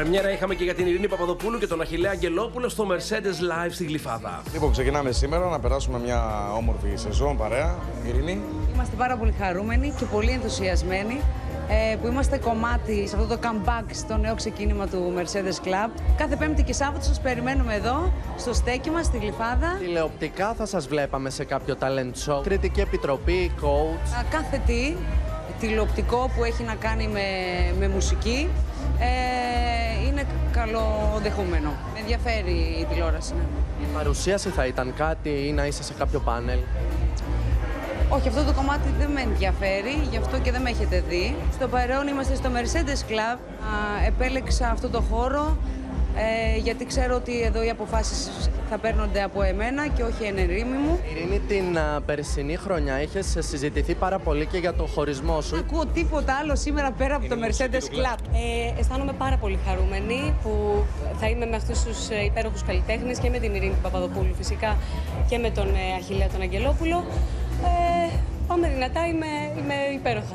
Πρεμιέρα είχαμε και για την Ειρήνη Παπαδοπούλου και τον Αχιλέα Αγγελόπουλο στο Mercedes Live στη Γλυφάδα. Λοιπόν, ξεκινάμε σήμερα να περάσουμε μια όμορφη σεζόν παρέα. Ειρήνη. Είμαστε πάρα πολύ χαρούμενοι και πολύ ενθουσιασμένοι ε, που είμαστε κομμάτι σε αυτό το comeback στο νέο ξεκίνημα του Mercedes Club. Κάθε Πέμπτη και Σάββατο σας περιμένουμε εδώ, στο στέκι μας, στη Γλυφάδα. Τηλεοπτικά θα σας βλέπαμε σε κάποιο talent show, κριτική επιτροπή, coach. Α, Κάθε τι τηλεοπτικό που έχει να κάνει με, με μουσική ε, είναι καλοδεχόμενο. Με ενδιαφέρει η τηλεόραση. ναι. Η παρουσίαση θα ήταν κάτι ή να είσαι σε κάποιο πάνελ; Όχι, αυτό το κομμάτι δεν με ενδιαφέρει, γι' αυτό και δεν με έχετε δει. Στο παρόν είμαστε στο Mercedes Club. Α, επέλεξα αυτό το χώρο ε, γιατί ξέρω ότι εδώ οι αποφάσεις θα παίρνονται από εμένα και όχι εν ερήμη μου. Ειρήνη, την α, περσινή χρονιά είχες συζητηθεί πάρα πολύ και για το χωρισμό σου. Δεν ακούω τίποτα άλλο σήμερα πέρα από το Mercedes Club. Ε, αισθάνομαι πάρα πολύ χαρούμενη που θα είμαι με αυτούς τους ε, υπέροχους καλλιτέχνες και με την Ειρήνη Παπαδοπούλου φυσικά και με τον ε, Αχιλέα τον Αγγελόπουλο. Ε, πάμε δυνατά, είμαι, είμαι υπέροχα.